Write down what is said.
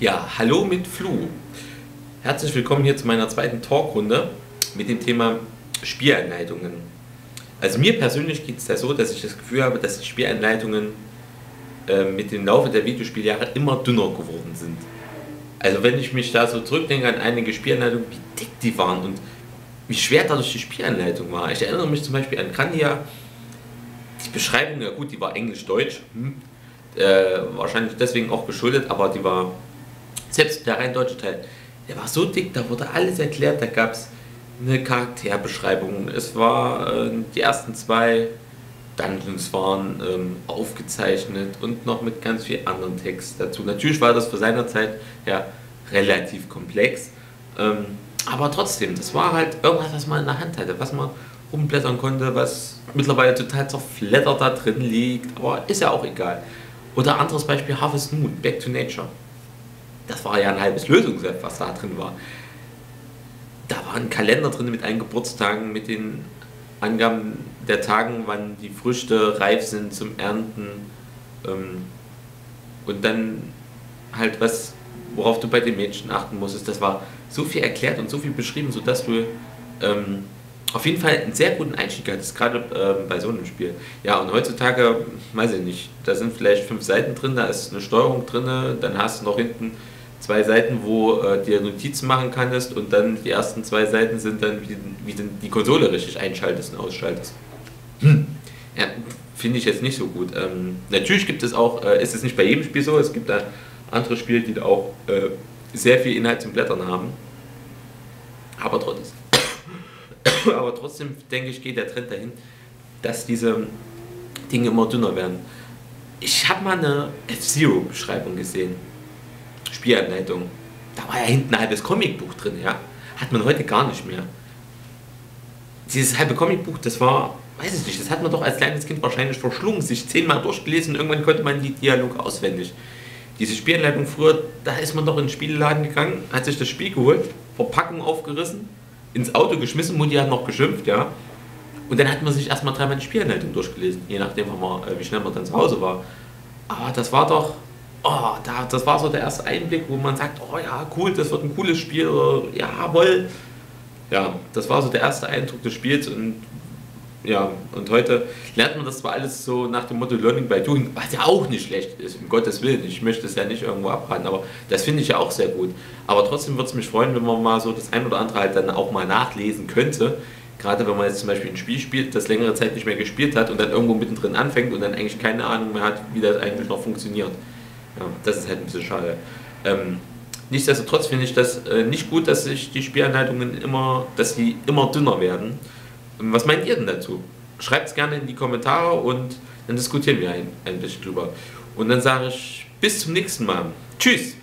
Ja, hallo mit Flu. Herzlich willkommen hier zu meiner zweiten Talkrunde mit dem Thema Spielanleitungen. Also mir persönlich geht es da so, dass ich das Gefühl habe, dass die Spielanleitungen äh, mit dem Laufe der Videospieljahre immer dünner geworden sind. Also wenn ich mich da so zurückdenke an einige Spielanleitungen, wie dick die waren und wie schwer dadurch die Spielanleitung war. Ich erinnere mich zum Beispiel an Grandia, die Beschreibung, ja gut, die war englisch-deutsch, hm, äh, wahrscheinlich deswegen auch geschuldet, aber die war selbst der rein deutsche Teil, der war so dick, da wurde alles erklärt, da gab es eine Charakterbeschreibung, es war äh, die ersten zwei Dungeons waren ähm, aufgezeichnet und noch mit ganz viel anderen Text dazu. Natürlich war das für seiner Zeit ja relativ komplex, ähm, aber trotzdem, das war halt irgendwas, was man in der Hand hatte, was man rumblättern konnte, was mittlerweile total zerfleddert da drin liegt, aber ist ja auch egal. Oder anderes Beispiel Harvest Moon, Back to Nature das war ja ein halbes Lösungsset, was da drin war. Da war ein Kalender drin mit allen Geburtstagen, mit den Angaben der Tagen, wann die Früchte reif sind zum Ernten. Ähm, und dann halt was, worauf du bei den Mädchen achten musstest. Das war so viel erklärt und so viel beschrieben, sodass du ähm, auf jeden Fall einen sehr guten Einstieg hattest, gerade äh, bei so einem Spiel. Ja, und heutzutage, weiß ich nicht, da sind vielleicht fünf Seiten drin, da ist eine Steuerung drin, dann hast du noch hinten zwei Seiten, wo äh, dir Notizen machen kannst und dann die ersten zwei Seiten sind dann, wie, wie du die Konsole richtig einschaltest und ausschaltest. Hm. Ja, finde ich jetzt nicht so gut. Ähm, natürlich gibt es auch, äh, ist es nicht bei jedem Spiel so, es gibt da andere Spiele, die da auch äh, sehr viel Inhalt zum Blättern haben. Aber trotzdem, aber trotzdem denke ich, geht der Trend dahin, dass diese Dinge immer dünner werden. Ich habe mal eine F-Zero-Beschreibung gesehen Spielanleitung. Da war ja hinten ein halbes Comicbuch drin, ja. Hat man heute gar nicht mehr. Dieses halbe Comicbuch, das war, weiß ich nicht, das hat man doch als kleines Kind wahrscheinlich verschlungen, sich zehnmal durchgelesen, irgendwann konnte man die Dialoge auswendig. Diese Spielanleitung früher, da ist man doch in den Spielladen gegangen, hat sich das Spiel geholt, Verpackung aufgerissen, ins Auto geschmissen, Mutti hat noch geschimpft, ja. Und dann hat man sich erstmal dreimal die Spielanleitung durchgelesen, je nachdem, äh, wie schnell man dann zu Hause war. Aber das war doch, oh, da, das war so der erste Einblick, wo man sagt, oh ja, cool, das wird ein cooles Spiel, jawohl. Ja, das war so der erste Eindruck des Spiels und ja, und heute lernt man das zwar alles so nach dem Motto Learning by Doing, was ja auch nicht schlecht ist, um Gottes Willen, ich möchte es ja nicht irgendwo abraten, aber das finde ich ja auch sehr gut. Aber trotzdem würde es mich freuen, wenn man mal so das ein oder andere halt dann auch mal nachlesen könnte, gerade wenn man jetzt zum Beispiel ein Spiel spielt, das längere Zeit nicht mehr gespielt hat und dann irgendwo mittendrin anfängt und dann eigentlich keine Ahnung mehr hat, wie das eigentlich noch funktioniert. Ja, das ist halt ein bisschen schade. Ähm, nichtsdestotrotz finde ich das äh, nicht gut, dass sich die Spielanleitungen immer, dass die immer dünner werden. Was meint ihr denn dazu? Schreibt es gerne in die Kommentare und dann diskutieren wir ein, ein bisschen drüber. Und dann sage ich bis zum nächsten Mal. Tschüss!